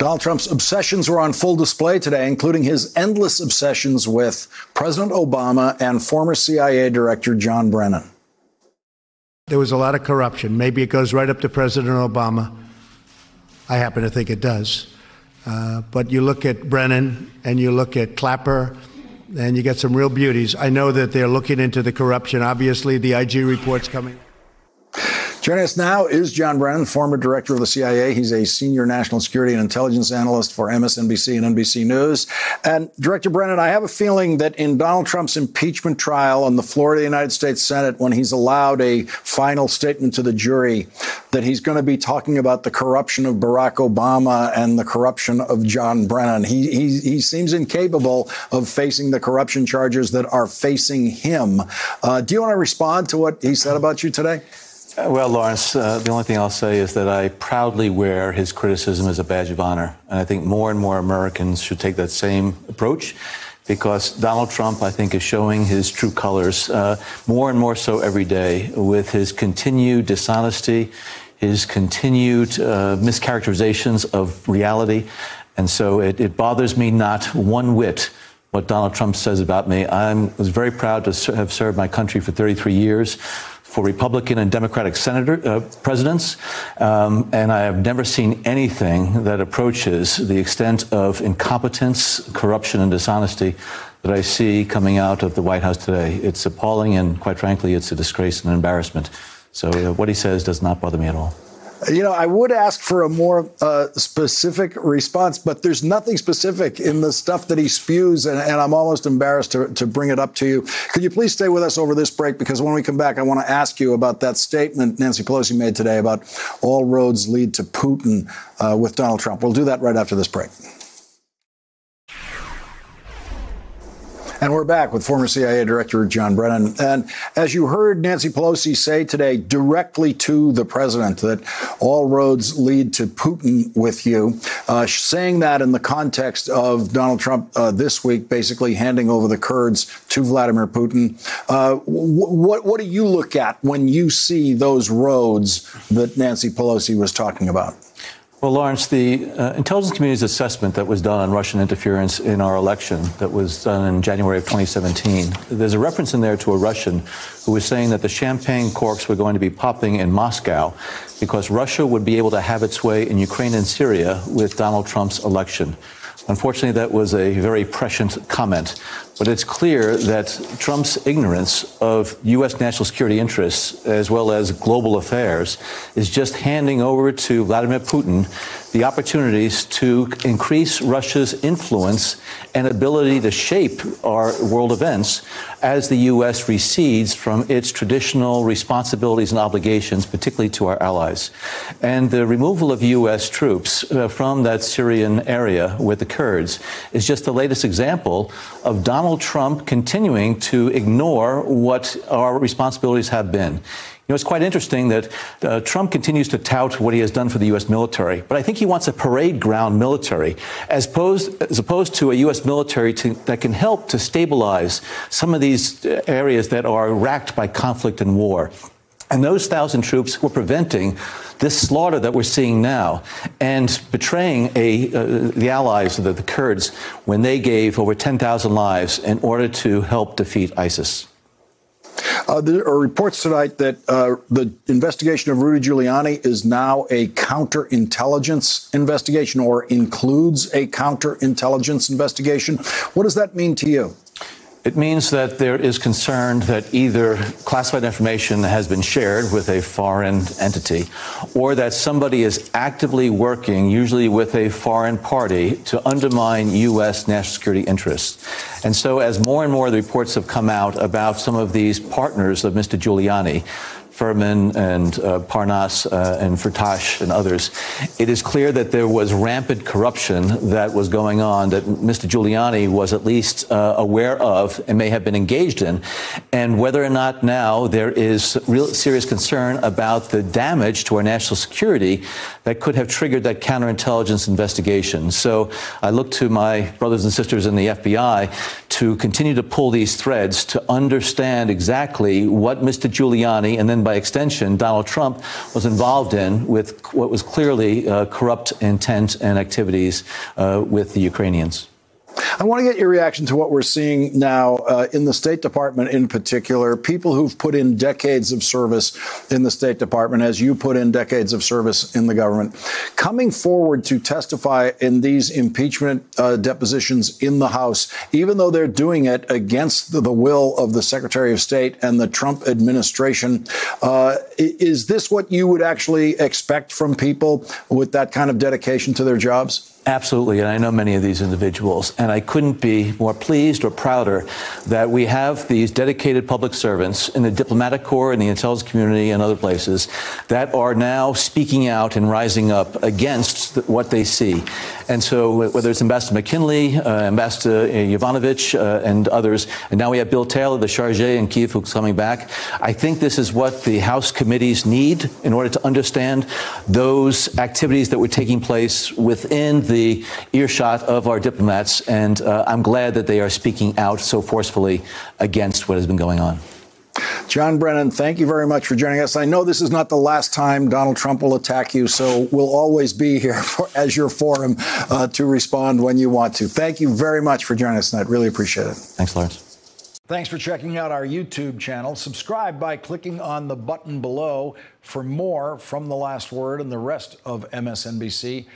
Donald Trump's obsessions were on full display today, including his endless obsessions with President Obama and former CIA Director John Brennan. There was a lot of corruption. Maybe it goes right up to President Obama. I happen to think it does. Uh, but you look at Brennan and you look at Clapper, and you get some real beauties. I know that they're looking into the corruption. Obviously, the IG report's coming. Joining us now is John Brennan, former director of the CIA. He's a senior national security and intelligence analyst for MSNBC and NBC News. And Director Brennan, I have a feeling that in Donald Trump's impeachment trial on the floor of the United States Senate, when he's allowed a final statement to the jury, that he's going to be talking about the corruption of Barack Obama and the corruption of John Brennan. He, he, he seems incapable of facing the corruption charges that are facing him. Uh, do you want to respond to what he said about you today? Uh, well, Lawrence, uh, the only thing I'll say is that I proudly wear his criticism as a badge of honor. And I think more and more Americans should take that same approach because Donald Trump, I think, is showing his true colors uh, more and more so every day with his continued dishonesty, his continued uh, mischaracterizations of reality. And so it, it bothers me not one whit what Donald Trump says about me. I was very proud to have served my country for 33 years for Republican and Democratic senator uh, presidents, um, and I have never seen anything that approaches the extent of incompetence, corruption, and dishonesty that I see coming out of the White House today. It's appalling, and quite frankly, it's a disgrace and an embarrassment. So uh, what he says does not bother me at all. You know, I would ask for a more uh, specific response, but there's nothing specific in the stuff that he spews, and, and, I'm almost embarrassed to, to bring it up to you. Could you please stay with us over this break? Because when we come back, I want to ask you about that statement Nancy Pelosi made today about all roads lead to Putin uh, with Donald Trump. We'll do that right after this break. And we're back with former CIA Director John Brennan. And as you heard Nancy Pelosi say today directly to the president that all roads lead to Putin with you, uh, saying that in the context of Donald Trump uh, this week basically handing over the Kurds to Vladimir Putin. Uh, what, what do you look at when you see those roads that Nancy Pelosi was talking about? Well, Lawrence, the uh, intelligence community's assessment that was done on Russian interference in our election, that was done in January of 2017, there's a reference in there to a Russian who was saying that the champagne corks were going to be popping in Moscow because Russia would be able to have its way in Ukraine and Syria with Donald Trump's election. Unfortunately, that was a very prescient comment. But it's clear that Trump's ignorance of U.S. national security interests, as well as global affairs, is just handing over to Vladimir Putin the opportunities to increase Russia's influence and ability to shape our world events as the U.S. recedes from its traditional responsibilities and obligations, particularly to our allies. And the removal of U.S. troops uh, from that Syrian area with the Kurds is just the latest example of Donald Trump continuing to ignore what our responsibilities have been know, it's quite interesting that uh, Trump continues to tout what he has done for the U.S. military, but I think he wants a parade ground military as opposed, as opposed to a U.S. military to, that can help to stabilize some of these uh, areas that are racked by conflict and war. And those thousand troops were preventing this slaughter that we're seeing now and betraying a, uh, the allies, the, the Kurds, when they gave over 10,000 lives in order to help defeat ISIS. Uh, there are reports tonight that uh, the investigation of Rudy Giuliani is now a counterintelligence investigation or includes a counterintelligence investigation. What does that mean to you? It means that there is concern that either classified information has been shared with a foreign entity or that somebody is actively working, usually with a foreign party, to undermine U.S. national security interests. And so, as more and more the reports have come out about some of these partners of Mr. Giuliani, Furman and uh, Parnas uh, and Firtash and others, it is clear that there was rampant corruption that was going on that Mr. Giuliani was at least uh, aware of and may have been engaged in, and whether or not now there is real serious concern about the damage to our national security that could have triggered that counterintelligence investigation. So I look to my brothers and sisters in the FBI to continue to pull these threads to understand exactly what Mr. Giuliani and then by extension Donald Trump was involved in with what was clearly uh, corrupt intent and activities uh, with the Ukrainians. I want to get your reaction to what we're seeing now uh, in the State Department in particular. People who've put in decades of service in the State Department, as you put in decades of service in the government, coming forward to testify in these impeachment uh, depositions in the House, even though they're doing it against the, the, will of the Secretary of State and the Trump administration. Uh, is this what you would actually expect from people with that kind of dedication to their jobs? Absolutely, and I know many of these individuals, and I couldn't be more pleased or prouder that we have these dedicated public servants in the diplomatic corps, in the intelligence community, and other places that are now speaking out and rising up against what they see. And so, whether it's Ambassador McKinley, uh, Ambassador Yovanovitch, uh, and others, and now we have Bill Taylor, the charge in Kiev, who's coming back. I think this is what the House committees need in order to understand those activities that were taking place within the earshot of our diplomats. And uh, I'm glad that they are speaking out so forcefully against what has been going on. John Brennan, thank you very much for joining us. I know this is not the last time Donald Trump will attack you, so we'll always be here for, as your forum uh, to respond when you want to. Thank you very much for joining us tonight. Really appreciate it. Thanks, Lawrence. Thanks for checking out our YouTube channel. Subscribe by clicking on the button below for more from The Last Word and the rest of MSNBC.